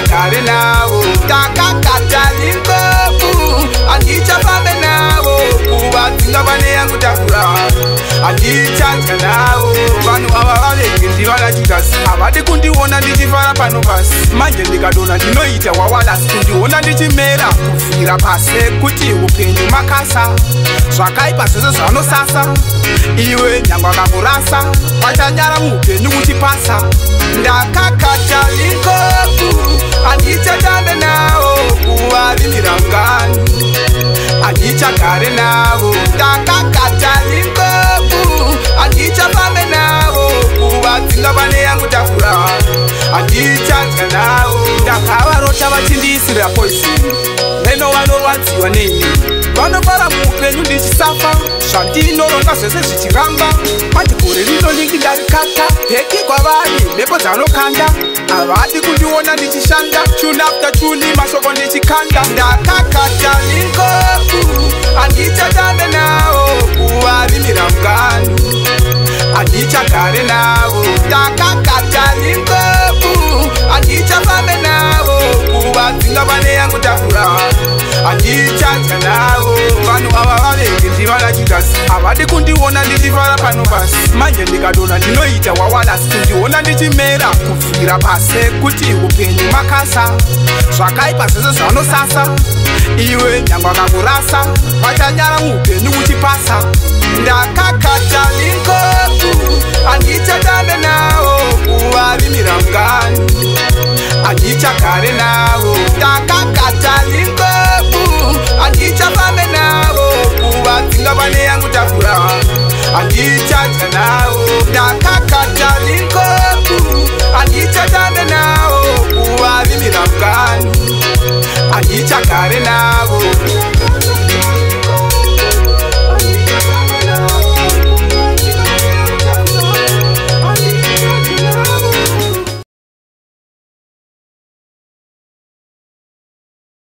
ndichagare navo ndakagadzani mbofu handichafambe navo kuva dzinga pane yangu takura handichadya navo vanhu ava vavenge ndivana judhasi havadi kundiona ndichifara pano pasi manje ndikadona ndinoita wawalasi kundiona ndichimera kufira pase kuti upenyu makasa zvakaipa zvose zvanosasa iwe nyangwa vakurasa vachanyara muupenyu kuchipasa ndakakatalingo handichatande navo kuvavimirangani handichagare navo ndangakatalingoku handichafambe navo kuvadzinga pane yangu takura handichadya navo ndakavarota vachindiisira poisini veno vanorwadziwa nenyini vanofara muupenyu ndichisafa zvandinoronga zvese zvichiramba kwandigore rino ningi ndarikata heki kwavari mhepo dzanokanda havadi kundiona ndichishanda chunafta chuni mashoko ndichikanda ndakakata ningou handichatambe navo kuvarimira mugano handichagare navo ndakaka ndikuona ndirivara pano pasi manje ndikadona ndinoita wawala sindiona ndichimera kufira pasi kuti upenyu makasa zvakaipa zvese zvanosasa iwe nyangwa kakurasa vatanyara muupenyu kuchipasa ndakak